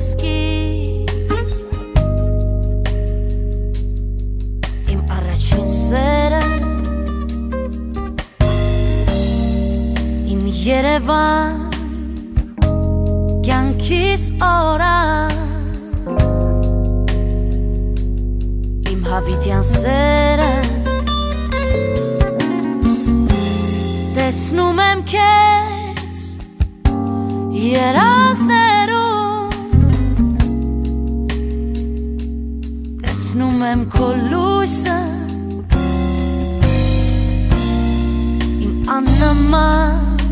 կասկից Իմ առաջին սերը Իմ երևան կյանքիս օրան Իմ հավիտյան սերը Տեսնում եմ կեզ երազներ Տեսնում եմ քո լույսը Իմ աննման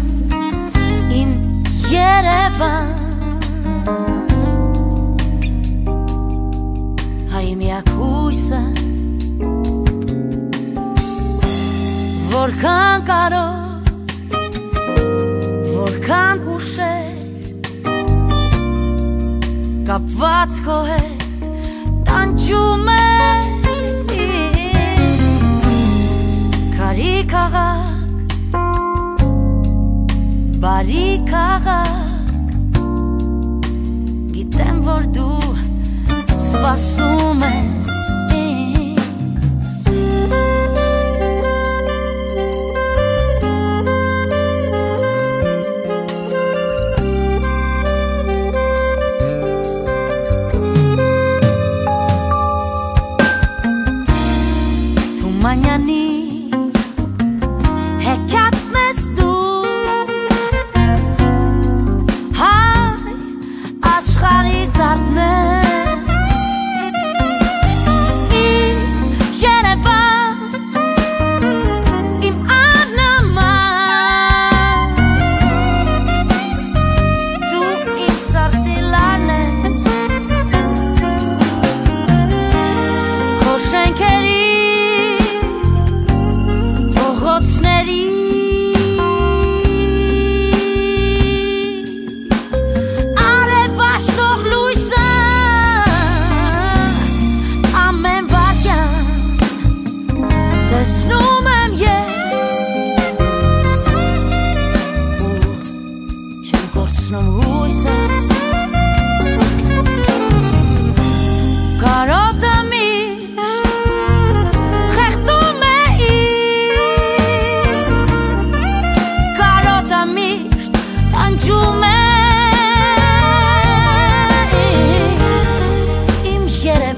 իմ Երևան Հայ միակ հույսը Որքան կարող Որքան ուշեր Կապված քո հետ Տանջում է Կարի քաղաք բարի քաղաք Գիտեմ, որ դու սպասում ես իմ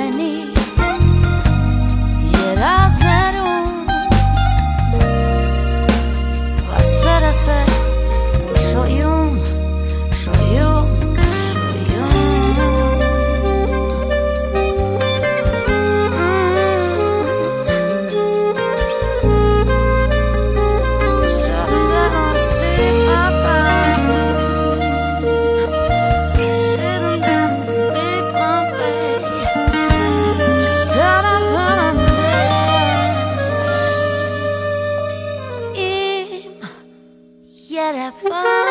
kolony je rázné dům. Lasse, se that I fall.